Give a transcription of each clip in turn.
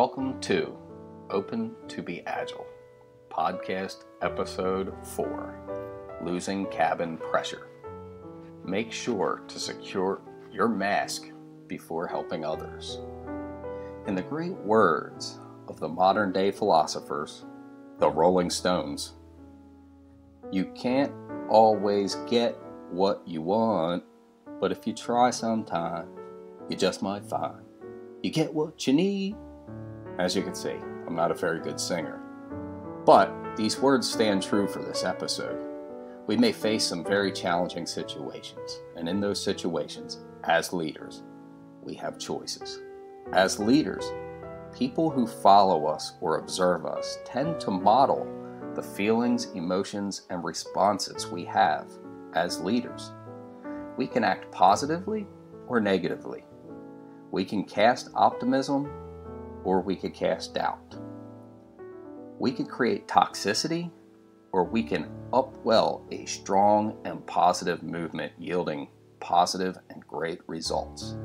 Welcome to Open to be Agile, podcast episode 4 Losing Cabin Pressure. Make sure to secure your mask before helping others. In the great words of the modern day philosophers, the Rolling Stones, you can't always get what you want, but if you try sometime, you just might find you get what you need. As you can see, I'm not a very good singer. But these words stand true for this episode. We may face some very challenging situations, and in those situations, as leaders, we have choices. As leaders, people who follow us or observe us tend to model the feelings, emotions, and responses we have as leaders. We can act positively or negatively. We can cast optimism or we could cast doubt. We could create toxicity or we can upwell a strong and positive movement yielding positive and great results.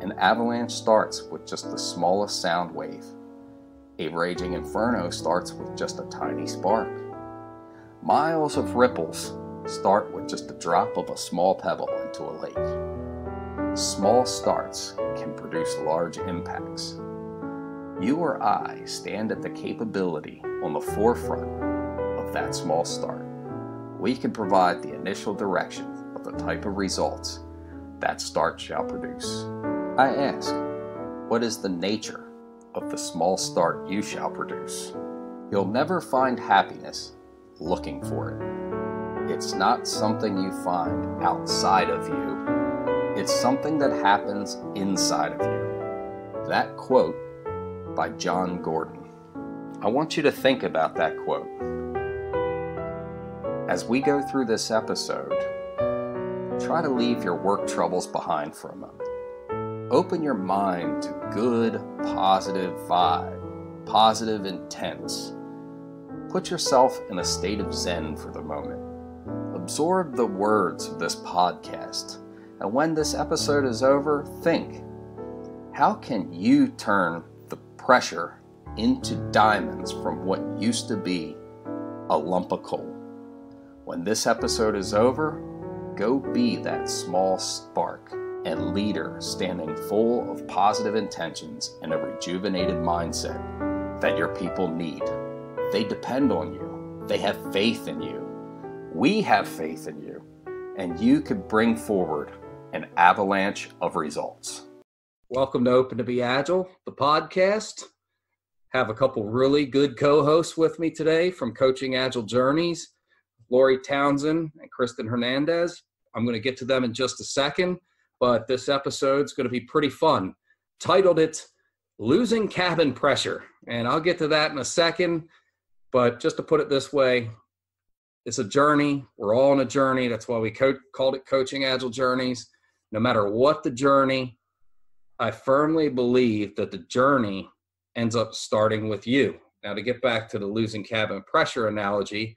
An avalanche starts with just the smallest sound wave. A raging inferno starts with just a tiny spark. Miles of ripples start with just a drop of a small pebble into a lake. Small starts can produce large impacts. You or I stand at the capability on the forefront of that small start. We can provide the initial direction of the type of results that start shall produce. I ask, what is the nature of the small start you shall produce? You'll never find happiness looking for it. It's not something you find outside of you, it's something that happens inside of you. That quote by Jon Gordon. I want you to think about that quote. As we go through this episode, try to leave your work troubles behind for a moment. Open your mind to good, positive vibe, positive intense. Put yourself in a state of zen for the moment. Absorb the words of this podcast. And when this episode is over, think how can you turn pressure into diamonds from what used to be a lump of coal? When this episode is over, go be that small spark and leader standing full of positive intentions and a rejuvenated mindset that your people need. They depend on you, they have faith in you. We have faith in you, and you could bring forward an avalanche of results. Welcome to Open to Be Agile, the podcast. Have a couple really good co hosts with me today from Coaching Agile Journeys, Lori Townsend and Cristin Hernandez. I'm going to get to them in just a second but this episode's going to be pretty fun. Titled it Losing Cabin Pressure. And I'll get to that in a second. But just to put it this way, it's a journey. We're all on a journey. That's why we co- called it Coaching Agile Journeys. No matter what the journey, I firmly believe that the journey ends up starting with you. Now, to get back to the losing cabin pressure analogy,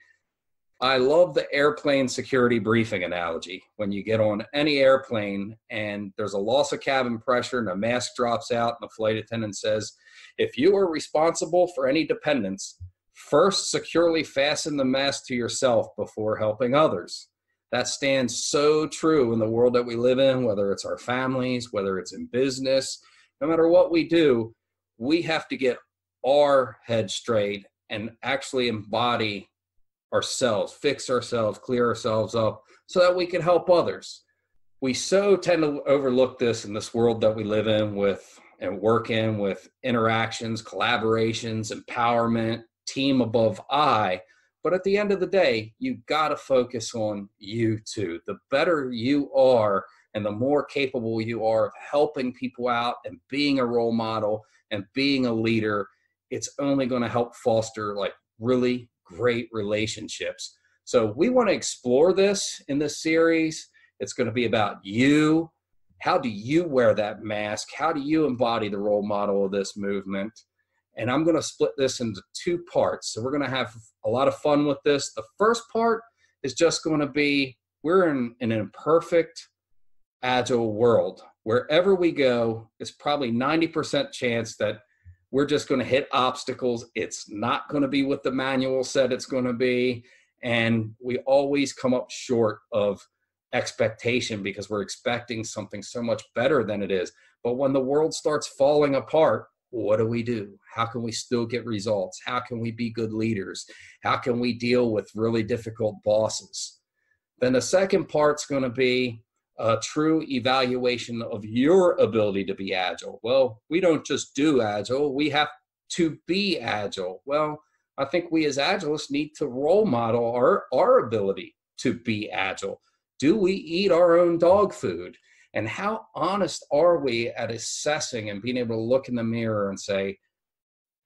I love the airplane security briefing analogy. When you get on any airplane and there's a loss of cabin pressure and a mask drops out, and the flight attendant says, If you are responsible for any dependents, first securely fasten the mask to yourself before helping others. That stands so true in the world that we live in, whether it's our families, whether it's in business, no matter what we do, we have to get our head straight and actually embody ourselves, fix ourselves, clear ourselves up so that we can help others. We so tend to overlook this in this world that we live in with and work in with interactions, collaborations, empowerment, team above I. But at the end of the day, you got to focus on you too. The better you are and the more capable you are of helping people out and being a role model and being a leader, it's only going to help foster like really great relationships. So we want to explore this in this series. It's going to be about you. How do you wear that mask? How do you embody the role model of this movement? And I'm going to split this into two parts. So we're going to have a lot of fun with this. The first part is just going to be we're in, in an imperfect, agile world. Wherever we go, it's probably 90% chance that we're just going to hit obstacles. It's not going to be what the manual said it's going to be. And we always come up short of expectation because we're expecting something so much better than it is. But when the world starts falling apart, what do we do? How can we still get results? How can we be good leaders? How can we deal with really difficult bosses? Then the second part's going to be a true evaluation of your ability to be agile. Well, we don't just do agile, we have to be agile. Well, I think we as agilists need to role model our, our ability to be agile. Do we eat our own dog food? And how honest are we at assessing and being able to look in the mirror and say,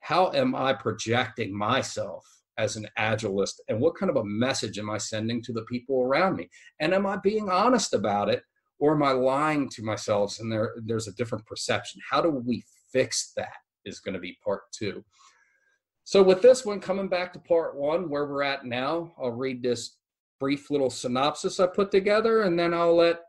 how am I projecting myself as an agilist? And what kind of a message am I sending to the people around me? And am I being honest about it? Or am I lying to myself and there, there's a different perception? How do we fix that is going to be part two. So, with this one, coming back to part one, where we're at now, I'll read this brief little synopsis I put together, and then I'll let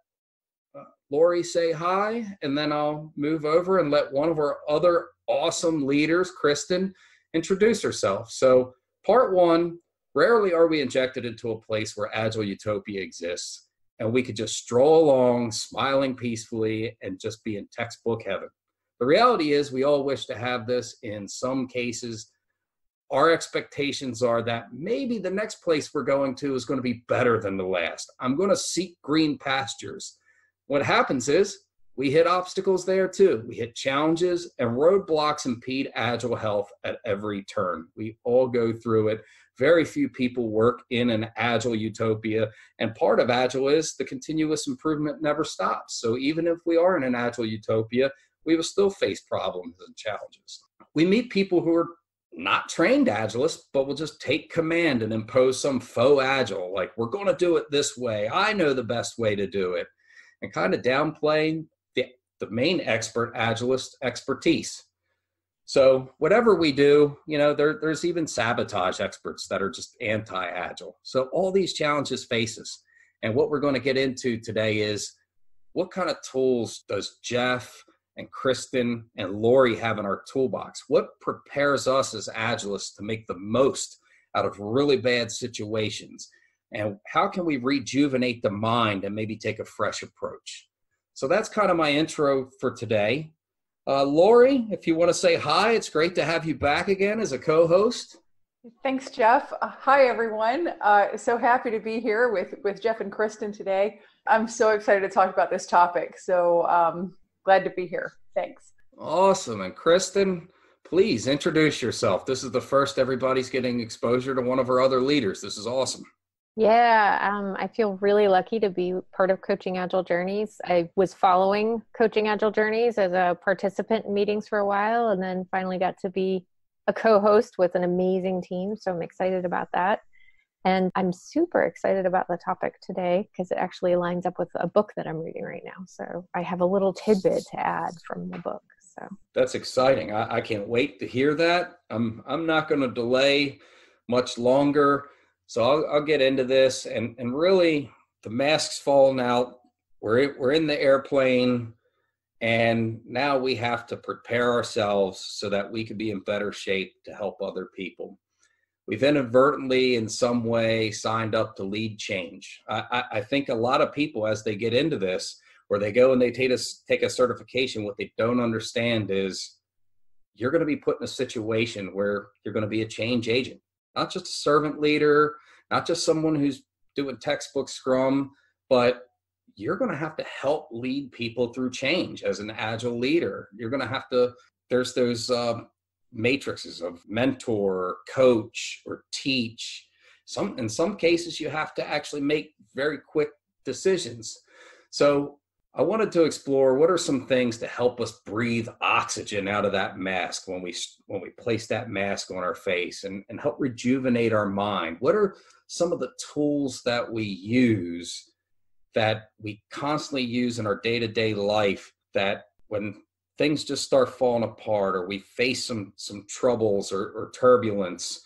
Lori say hi, and then I'll move over and let one of our other awesome leaders, Cristin, introduce herself. So, part one rarely are we injected into a place where agile utopia exists and we could just stroll along smiling peacefully and just be in textbook heaven. The reality is, we all wish to have this. In some cases, our expectations are that maybe the next place we're going to is going to be better than the last. I'm going to seek green pastures. What happens is we hit obstacles there too. We hit challenges and roadblocks impede agile health at every turn. We all go through it. Very few people work in an agile utopia. And part of agile is the continuous improvement never stops. So even if we are in an agile utopia, we will still face problems and challenges. We meet people who are not trained agilists, but will just take command and impose some faux agile, like we're going to do it this way. I know the best way to do it and kind of downplaying the, the main expert agilist expertise. So whatever we do, you know, there, there's even sabotage experts that are just anti-agile. So all these challenges face us. And what we're going to get into today is what kind of tools does Jeff and Cristin and Lori have in our toolbox? What prepares us as agilists to make the most out of really bad situations? And how can we rejuvenate the mind and maybe take a fresh approach? So that's kind of my intro for today. Uh, lori if you want to say hi it's great to have you back again as a co-host. Thanks jeff. Uh, hi everyone. Uh, so happy to be here with with jeff and Cristin today. I'm so excited to talk about this topic. So um, glad to be here. Thanks. Awesome. And Cristin please introduce yourself. This is the first everybody's getting exposure to one of our other leaders. This is awesome yeah, um, I feel really lucky to be part of Coaching Agile Journeys. I was following Coaching Agile Journeys as a participant in meetings for a while and then finally got to be a co host with an amazing team. So I'm excited about that. And I'm super excited about the topic today because it actually lines up with a book that I'm reading right now. So I have a little tidbit to add from the book. So that's exciting. I, I can't wait to hear that. I'm I'm not going to delay much longer. So I'll, I'll get into this, and and really the mask's fallen out. We're we're in the airplane, and now we have to prepare ourselves so that we can be in better shape to help other people. We've inadvertently, in some way, signed up to lead change. I, I think a lot of people, as they get into this, where they go and they take a, take a certification, what they don't understand is you're going to be put in a situation where you're going to be a change agent not just a servant leader, not just someone who's doing textbook scrum, but you're going to have to help lead people through change as an agile leader. You're going to have to, there's those uh, matrices of mentor, coach, or teach. Some, in some cases, you have to actually make very quick decisions. So I wanted to explore what are some things to help us breathe oxygen out of that mask when we when we place that mask on our face and, and help rejuvenate our mind. What are some of the tools that we use that we constantly use in our day-to-day life that when things just start falling apart or we face some some troubles or, or turbulence,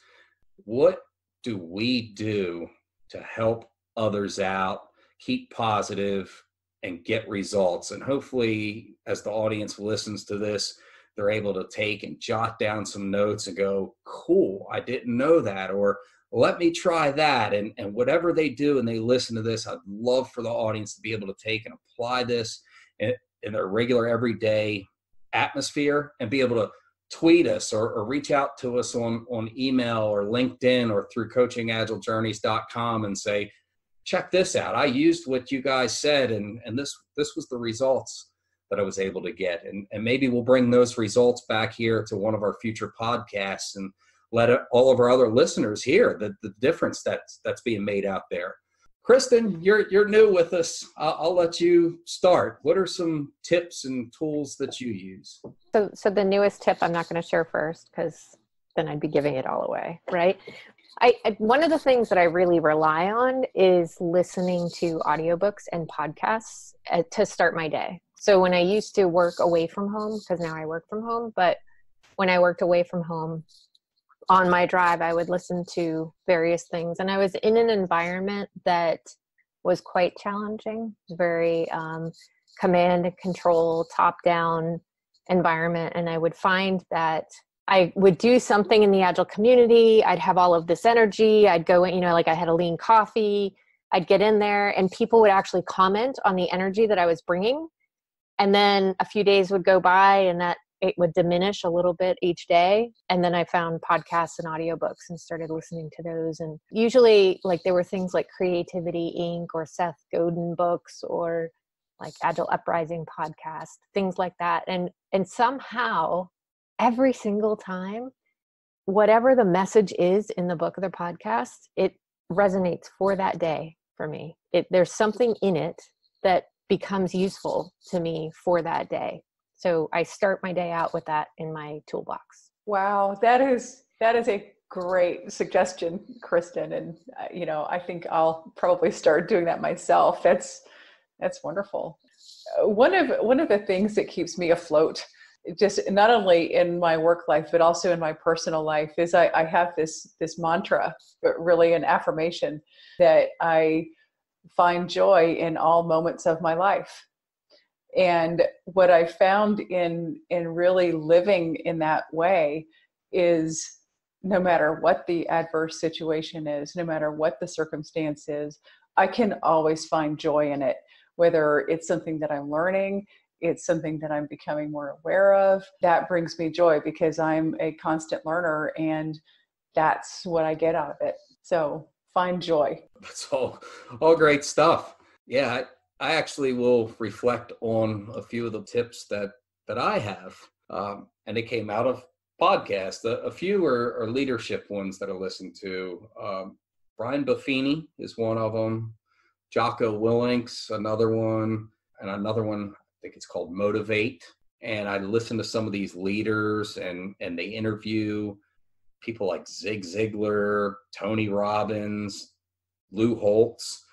what do we do to help others out, keep positive, and get results. And hopefully, as the audience listens to this, they're able to take and jot down some notes and go, cool, I didn't know that, or let me try that. And, and whatever they do and they listen to this, I'd love for the audience to be able to take and apply this in, in their regular everyday atmosphere and be able to tweet us or, or, reach out to us on, on email or LinkedIn or through coachingagilejourneys.com and say, check this out. I used what you guys said and, and this, this was the results that I was able to get. And, and maybe we'll bring those results back here to one of our future podcasts and let all of our other listeners hear the, the difference that's, that's being made out there. Cristin, you're you're new with us. I'll, I'll, let you start. What are some tips and tools that you use? So, so the newest tip I'm not going to share first because then I'd be giving it all away, right? I, I, one of the things that I really rely on is listening to audiobooks and podcasts uh, to start my day. So when I used to work away from home, because now I work from home, but when I worked away from home, on my drive, I would listen to various things. And I was in an environment that was quite challenging, very um, command and control, top down environment. And I would find that I would do something in the agile community. I'd have all of this energy. I'd go in, you know, like I had a lean coffee. I'd get in there and people would actually comment on the energy that I was bringing. And then a few days would go by and that it would diminish a little bit each day and then i found podcasts and audiobooks and started listening to those and usually like there were things like creativity inc or seth godin books or like agile uprising podcast things like that and and somehow every single time whatever the message is in the book or the podcast it resonates for that day for me it there's something in it that becomes useful to me for that day so I start my day out with that in my toolbox. Wow, that is that is a great suggestion, Cristin. And uh, you know, I think I'll probably start doing that myself. That's that's wonderful. Uh, one of one of the things that keeps me afloat, just not only in my work life but also in my personal life, is I, I have this this mantra, but really an affirmation that I find joy in all moments of my life. And what i found in in really living in that way is no matter what the adverse situation is no matter what the circumstance is i can always find joy in it whether it's something that i'm learning it's something that i'm becoming more aware of that brings me joy because i'm a constant learner and that's what i get out of it so find joy that's all all great stuff yeah I actually will reflect on a few of the tips that that I have, um, and it came out of podcasts. A, a few are, are, leadership ones that I listen to. Um, Brian Buffini is one of them. Jocko Willink's another one, and another one. Think it's called Motivate. And I listen to some of these leaders, and and they interview people like Zig Ziglar, Tony Robbins, Lou Holtz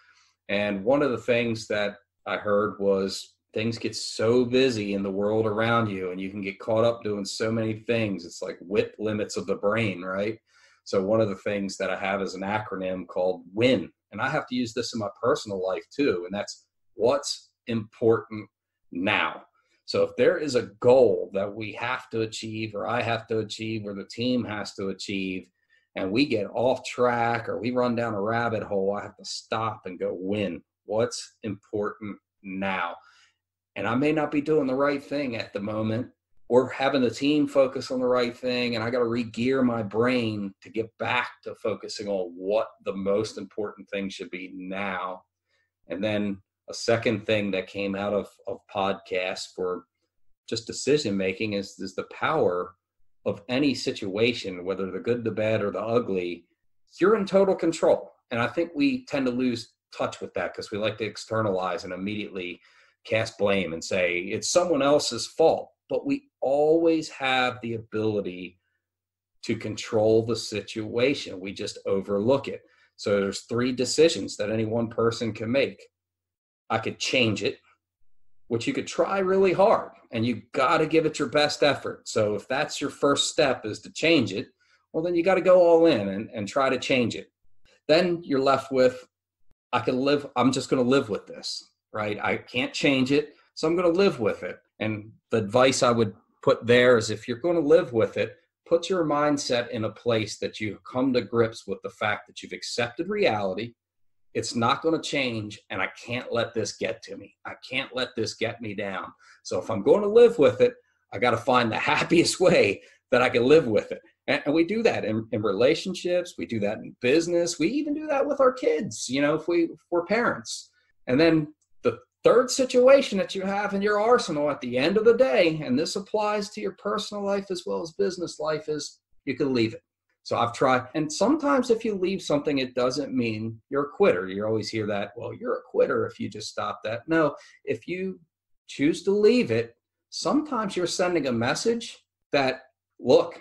and one of the things that I heard was things get so busy in the world around you and you can get caught up doing so many things. It's like WIP limits of the brain, right? So one of the things that I have is an acronym called WIN. And I have to use this in my personal life too. And that's what's important now. So if there is a goal that we have to achieve, or I have to achieve, or the team has to achieve, and we get off track or we run down a rabbit hole, I have to stop and go win. What's important now? And I may not be doing the right thing at the moment or having the team focus on the right thing. And I got to re-gear my brain to get back to focusing on what the most important thing should be now. And then a second thing that came out of, of podcasts for just decision making is, is the power of any situation, whether the good, the bad, or the ugly, you're in total control. And I think we tend to lose touch with that because we like to externalize and immediately cast blame and say it's someone else's fault. But we always have the ability to control the situation. We just overlook it. So there's three decisions that any one person can make. I could change it which you could try really hard and you got to give it your best effort. So if that's your first step is to change it, well, then you got to go all in and, and try to change it. Then you're left with, I can live, I'm just going to live with this, right? I can't change it. So I'm going to live with it. And the advice I would put there is if you're going to live with it, put your mindset in a place that you come to grips with the fact that you've accepted reality. It's not going to change, and I can't let this get to me. I can't let this get me down. So if I'm going to live with it, I got to find the happiest way that I can live with it. And, and we do that in, in, relationships, we do that in business, we even do that with our kids, you know, if, we, if we're parents. And then the third situation that you have in your arsenal at the end of the day, and this applies to your personal life as well as business life, is you can leave it. So I've tried, and sometimes if you leave something, it doesn't mean you're a quitter. You always hear that, well, you're a quitter if you just stop that. No, if you choose to leave it, sometimes you're sending a message that, look,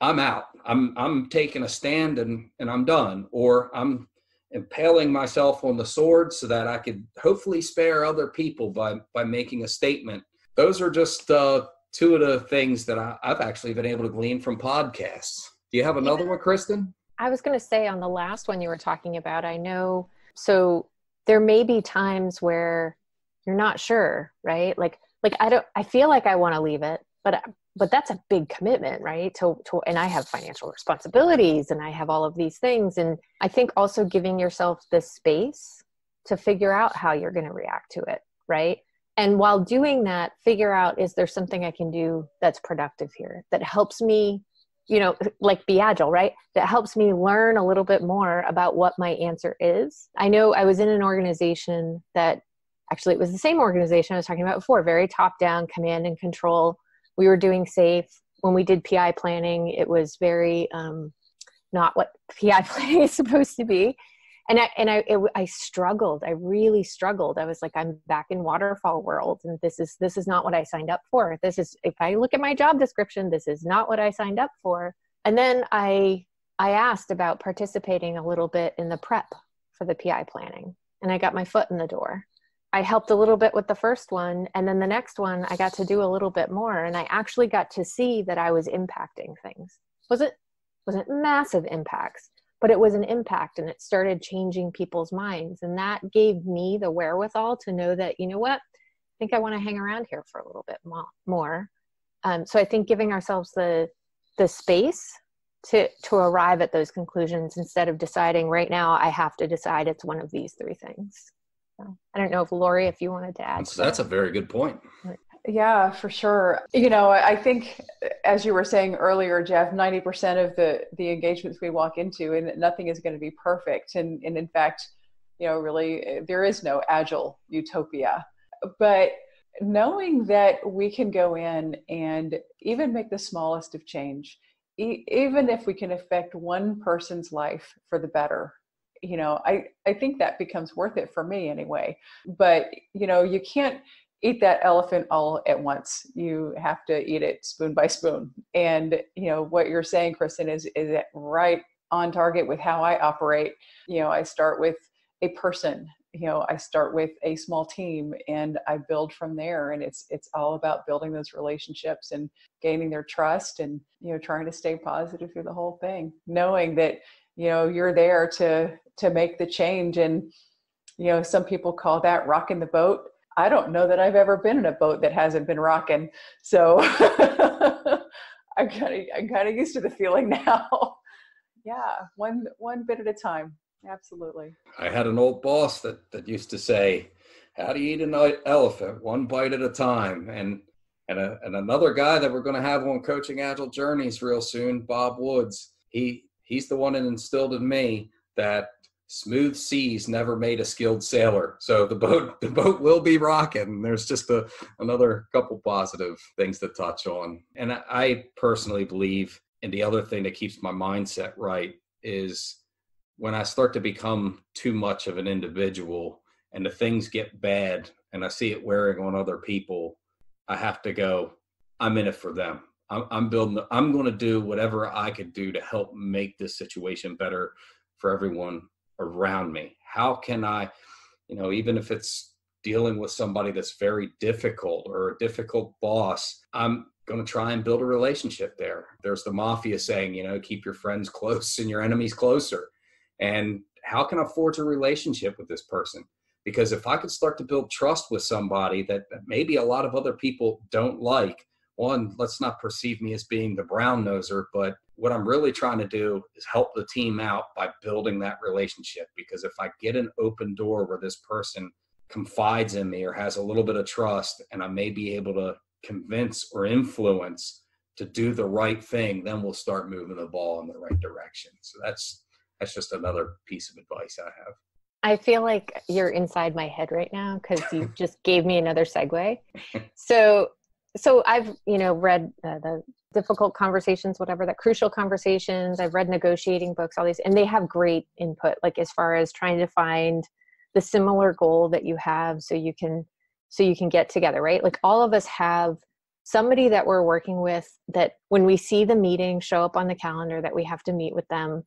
I'm out. I'm I'm taking a stand and and I'm done. Or I'm impaling myself on the sword so that I could hopefully spare other people by by making a statement. Those are just uh, two of the things that I, have actually been able to glean from podcasts. Do you have another yeah. one, Cristin? I was going to say on the last one you were talking about. I know so there may be times where you're not sure, right? Like like I don't. I feel like I want to leave it, but but that's a big commitment right to, to and i have financial responsibilities and i have all of these things and i think also giving yourself the space to figure out how you're going to react to it right and while doing that figure out is there something i can do that's productive here that helps me you know like be agile right? That helps me learn a little bit more about what my answer is. I know i was in an organization that actually it was the same organization i was talking about before very top down command and control. We were doing SAFe. When we did PI planning it was very um, not what PI planning is supposed to be and i and I, it, I struggled. I really struggled. I was like i'm back in waterfall world and this is this is not what i signed up for. This is if i look at my job description this is not what i signed up for. And then i i asked about participating a little bit in the prep for the PI planning and i got my foot in the door. I helped a little bit with the first one and then the next one I got to do a little bit more and I actually got to see that I was impacting things. Was it wasn't massive impacts, but it was an impact and it started changing people's minds and that gave me the wherewithal to know that you know what? I think I want to hang around here for a little bit more. Um, so I think giving ourselves the the space to to arrive at those conclusions instead of deciding right now I have to decide it's one of these three things. So I don't know if Lori, if you wanted to add. That's, that's a very good point. Yeah, for sure. You know, I think as you were saying earlier, Jeff, 90% of the, the engagements we walk into and nothing is going to be perfect. And, and in fact, you know, really eh, there is no agile utopia, but knowing that we can go in and even make the smallest of change, e- even if we can affect one person's life for the better, you know i i think that becomes worth it for me anyway but you know you can't eat that elephant all at once. You have to eat it spoon by spoon. And you know what you're saying Cristin is is right on target with how i operate? You know i start with a person you know i start with a small team and i build from there. And it's it's all about building those relationships and gaining their trust and you know trying to stay positive through the whole thing knowing that you know you're there to to make the change. And you know some people call that rocking the boat i don't know that i've ever been in a boat that hasn't been rocking. So i'm kind of i'm kind of used to the feeling now. Yeah one one bit at a time. Absolutely. I had an old boss that that used to say how do you eat an elephant? One bite at a time. And and, a, and another guy that we're going to have on coaching agile journeys real soon bob woods he he's the one that instilled in me that smooth seas never made a skilled sailor. So the boat the boat will be rocking. There's just a, another couple positive things to touch on. And I personally believe and the other thing that keeps my mindset right is when I start to become too much of an individual and the things get bad and I see it wearing on other people, I have to go, I'm in it for them. I'm, I'm building, I'm going to do whatever I could do to help make this situation better for everyone around me. How can I, you know, even if it's dealing with somebody that's very difficult or a difficult boss, I'm going to try and build a relationship there. There's the mafia saying, you know, keep your friends close and your enemies closer. And how can I forge a relationship with this person? Because if I could start to build trust with somebody that, maybe a lot of other people don't like, one, let's not perceive me as being the brown noser, but what I'm really trying to do is help the team out by building that relationship. Because if I get an open door where this person confides in me or has a little bit of trust, and I may be able to convince or influence to do the right thing, then we'll start moving the ball in the right direction. So that's that's just another piece of advice I have. I feel like you're inside my head right now because you just gave me another segue. So, so I've you know read uh, the difficult conversations, whatever that crucial conversations. I've read negotiating books, all these, and they have great input, like as far as trying to find the similar goal that you have, so you can so you can get together, right? Like all of us have somebody that we're working with that when we see the meeting show up on the calendar that we have to meet with them,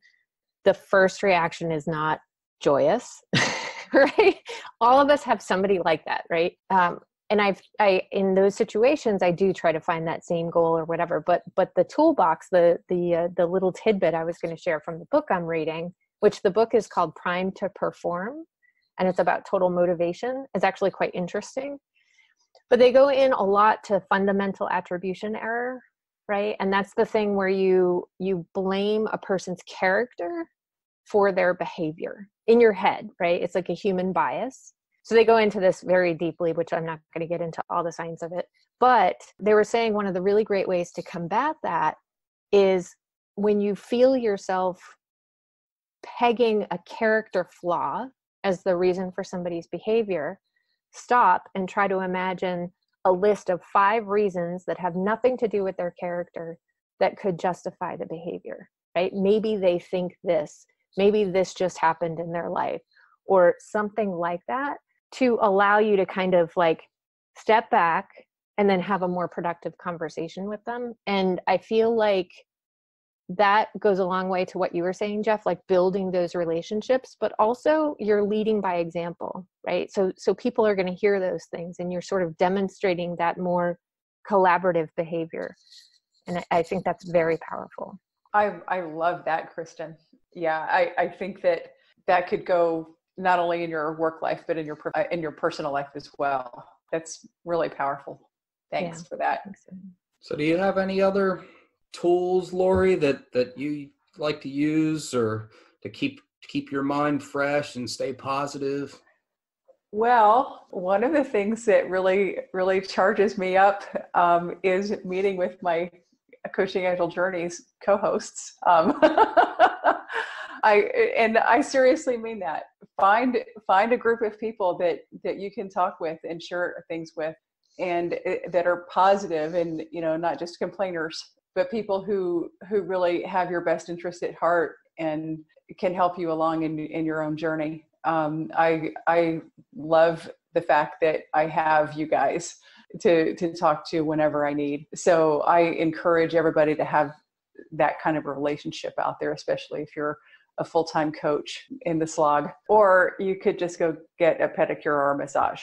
the first reaction is not joyous right all of us have somebody like that right um, and i've i in those situations i do try to find that same goal or whatever but but the toolbox the the uh, the little tidbit i was going to share from the book i'm reading which the book is called Primed to Perform and it's about total motivation is actually quite interesting but they go in a lot to fundamental attribution error right and that's the thing where you you blame a person's character for their behavior in your head, right? It's like a human bias. So they go into this very deeply, which I'm not going to get into all the science of it. But they were saying one of the really great ways to combat that is when you feel yourself pegging a character flaw as the reason for somebody's behavior, stop and try to imagine a list of five reasons that have nothing to do with their character that could justify the behavior, right? Maybe they think this maybe this just happened in their life or something like that to allow you to kind of like step back and then have a more productive conversation with them. And i feel like that goes a long way to what you were saying jeff like building those relationships but also you're leading by example right? So so people are going to hear those things and you're sort of demonstrating that more collaborative behavior. And I, I think that's very powerful. I I love that, Cristin. Yeah, I I think that that could go not only in your work life but in your in your personal life as well. That's really powerful. Thanks yeah. for that. So, do you have any other tools, Lori, that that you like to use or to keep keep your mind fresh and stay positive? Well, one of the things that really, really charges me up um, is meeting with my Coaching Agile Journeys co-hosts. Um, I and I seriously mean that. Find find a group of people that that you can talk with and share things with, and eh, that are positive and you know not just complainers, but people who who really have your best interest at heart and can help you along in in your own journey. Um, I I love the fact that I have you guys to to talk to whenever I need. So I encourage everybody to have that kind of relationship out there, especially if you're a full-time coach in the slog or you could just go get a pedicure or a massage.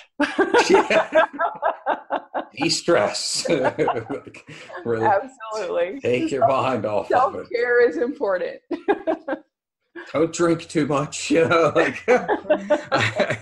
De-stress really. Absolutely. Take your mind off self-care is important. Don't drink too much you know like I,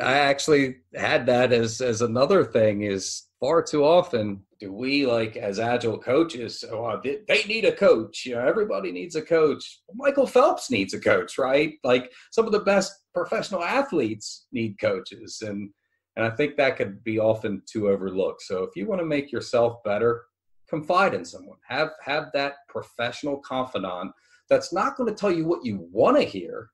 I actually had that as as another thing is far too often do we like as agile coaches oh, they, they need a coach you know everybody needs a coach. Michael phelps needs a coach right? Like some of the best professional athletes need coaches and and i think that could be often too overlooked. So if you want to make yourself better confide in someone. Have have that professional confidant that's not going to tell you what you want to hear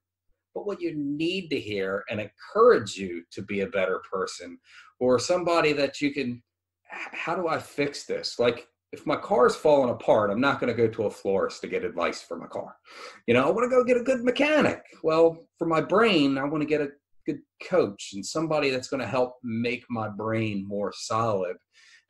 but what you need to hear and encourage you to be a better person or somebody that you can how do I fix this? Like, if my car is falling apart, I'm not going to go to a florist to get advice for my car. You know, I want to go get a good mechanic. Well, for my brain, I want to get a good coach and somebody that's going to help make my brain more solid.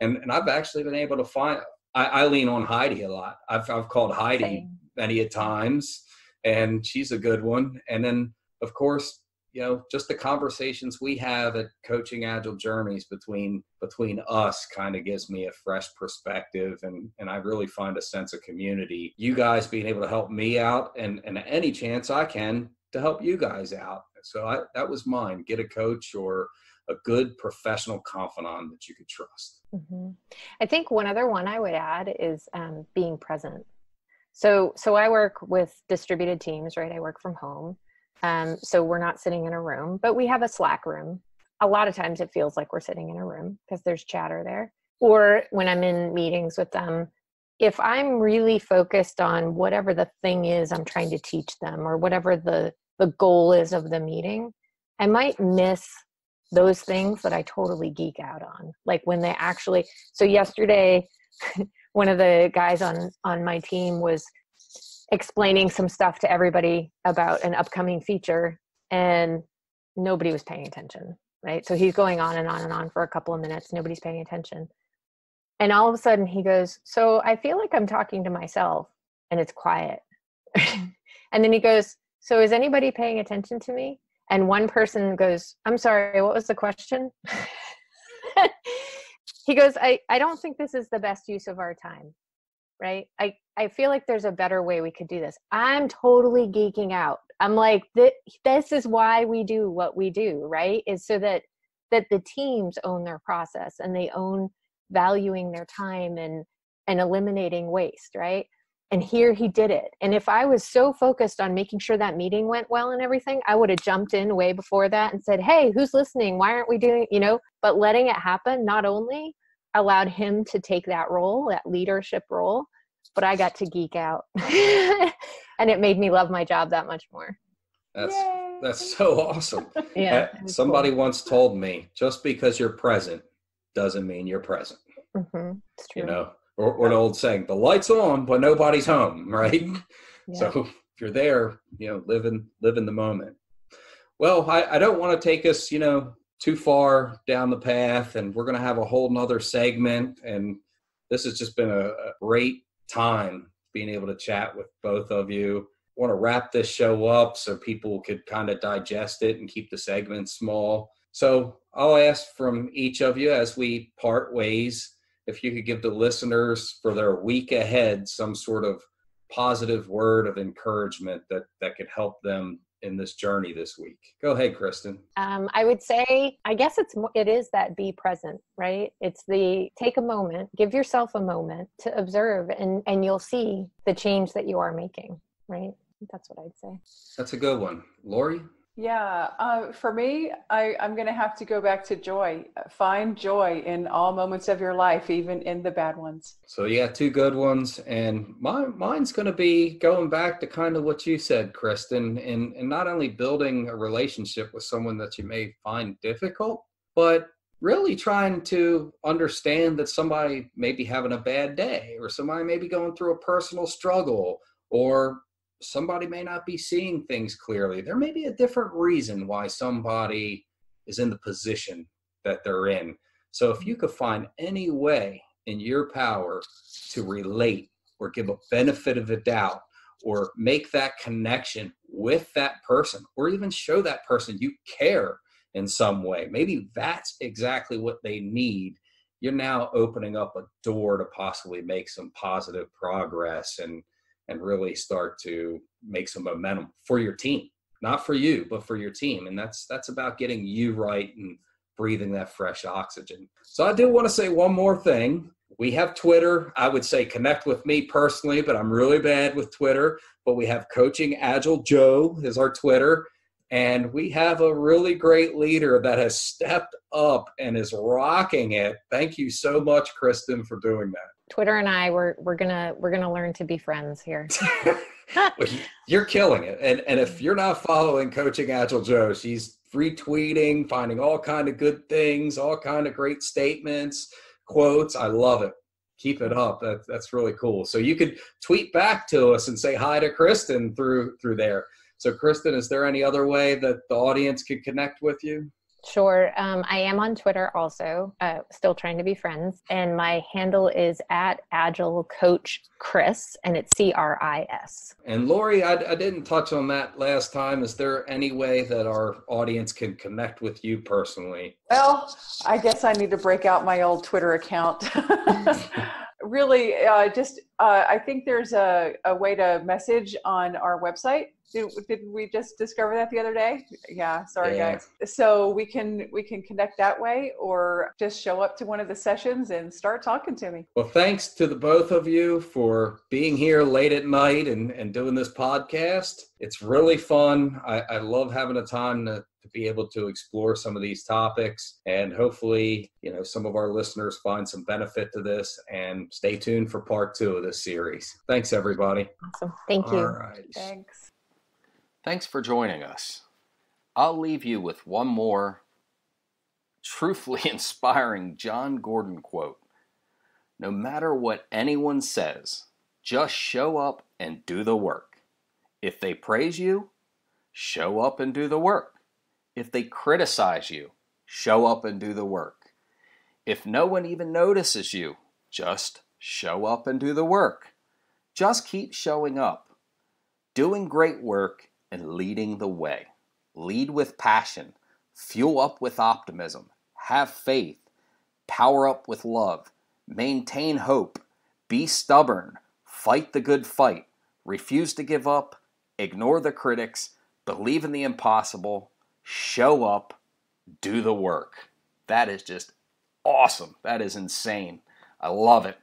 And and I've actually been able to find. I, I lean on Heidi a lot. I've I've called Heidi Same. many a times, and she's a good one. And then of course you know just the conversations we have at coaching agile journeys between between us kind of gives me a fresh perspective and and i really find a sense of community you guys being able to help me out and and any chance i can to help you guys out So I, that was mine. Get a coach or a good professional confidant that you could trust. Mm-hmm. I think one other one I would add is um, being present. So, so I work with distributed teams, right? I work from home. Um, so we're not sitting in a room, but we have a Slack room. A lot of times it feels like we're sitting in a room because there's chatter there. Or when I'm in meetings with them, if I'm really focused on whatever the thing is I'm trying to teach them or whatever the, the goal is of the meeting, I might miss those things that I totally geek out on. Like when they actually, so yesterday, one of the guys on, on my team was explaining some stuff to everybody about an upcoming feature and nobody was paying attention. Right. So he's going on and on and on for a couple of minutes. Nobody's paying attention. And all of a sudden he goes, So I feel like I'm talking to myself and it's quiet. and then he goes, So is anybody paying attention to me? And one person goes, I'm sorry, what was the question? he goes, I, I don't think this is the best use of our time. Right. I, I feel like there's a better way we could do this. I'm totally geeking out. I'm like, this is why we do what we do, right? Is so that that the teams own their process and they own valuing their time and and eliminating waste right and here he did it and if i was so focused on making sure that meeting went well and everything i would have jumped in way before that and said hey who's listening why aren't we doing you know but letting it happen not only allowed him to take that role that leadership role but i got to geek out and it made me love my job that much more that's Yay. that's so awesome yeah uh, somebody cool. once told me just because you're present doesn't mean you're present. Mm-hmm. It's true. You know, or, or, an old saying, the light's on, but nobody's home, right? Mm-hmm. Yeah. So if you're there, you know, live in, live in the moment. Well, I, I don't want to take us, you know, too far down the path and we're going to have a whole nother segment. And this has just been a, a great time being able to chat with both of you. I want to wrap this show up so people could kind of digest it and keep the segments small. So I'll ask from each of you as we part ways if you could give the listeners for their week ahead some sort of positive word of encouragement that that could help them in this journey this week. Go ahead, Cristin. Um, I would say, I guess it's it is that be present, right? It's the take a moment, give yourself a moment to observe, and and you'll see the change that you are making, right? That's what I'd say. That's a good one, Lori. Yeah, uh, for me, I, I'm going to have to go back to joy. Find joy in all moments of your life, even in the bad ones. So yeah, two good ones, and my mine's going to be going back to kind of what you said, Cristin, and and not only building a relationship with someone that you may find difficult, but really trying to understand that somebody may be having a bad day, or somebody may be going through a personal struggle, or somebody may not be seeing things clearly. There may be a different reason why somebody is in the position that they're in. So if you could find any way in your power to relate or give a benefit of a doubt or make that connection with that person or even show that person you care in some way, maybe that's exactly what they need. You're now opening up a door to possibly make some positive progress and and really start to make some momentum for your team. Not for you but for your team and that's that's about getting you right and breathing that fresh oxygen. So i do want to say one more thing. We have twitter. I would say connect with me personally but i'm really bad with twitter. But we have coaching agile joe is our twitter and we have a really great leader that has stepped up and is rocking it. Thank you so much Cristin for doing that Twitter and I we're we're gonna we're gonna learn to be friends here. you're killing it, and and if you're not following Coaching Agile Joe, she's retweeting, finding all kind of good things, all kind of great statements, quotes. I love it. Keep it up. That, that's really cool. So you could tweet back to us and say hi to Cristin through through there. So Cristin, is there any other way that the audience could connect with you? Sure. Um, I am on Twitter also, uh, still trying to be friends. And my handle is at Agile Coach Cris, and it's C R I S. And Lori, I, I, didn't touch on that last time. Is there any way that our audience can connect with you personally? Well, I guess I need to break out my old Twitter account. really, uh, just uh, I think there's a, a way to message on our website Did, did we just discover that the other day? Yeah, sorry Yeah. guys. So we can we can connect that way or just show up to one of the sessions and start talking to me. Well, thanks to the both of you for being here late at night and, and doing this podcast. It's really fun. I, I love having a time to, to be able to explore some of these topics and hopefully, you know, some of our listeners find some benefit to this and stay tuned for part two of this series. Thanks, everybody. Awesome. Thank you. All right. Thanks. Thanks for joining us. I'll leave you with one more truthfully inspiring Jon Gordon quote No matter what anyone says, just show up and do the work. If they praise you, show up and do the work. If they criticize you, show up and do the work. If no one even notices you, just show up and do the work. Just keep showing up, doing great work, and leading the way. Lead with passion, fuel up with optimism, have faith, power up with love, maintain hope, be stubborn, fight the good fight, refuse to give up, ignore the critics, believe in the impossible, show up, do the work. That is just awesome. That is insane. I love it.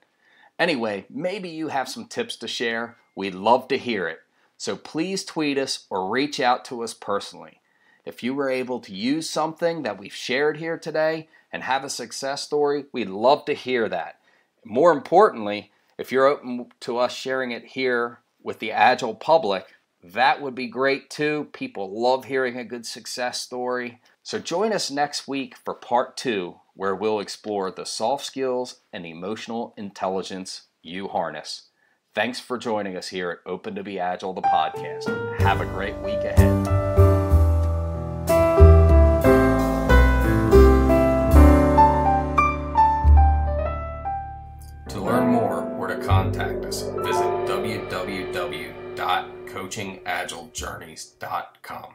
Anyway, maybe you have some tips to share. We'd love to hear it. So please tweet us or reach out to us personally. If you were able to use something that we've shared here today and have a success story, we'd love to hear that. More importantly, if you're open to us sharing it here with the Agile public, that would be great too. People love hearing a good success story. So join us next week for part two, where we'll explore the soft skills and emotional intelligence you harness. Thanks for joining us here at Open to Be Agile, the podcast. Have a great week ahead. To learn more or to contact us, visit www.coachingagilejourneys.com.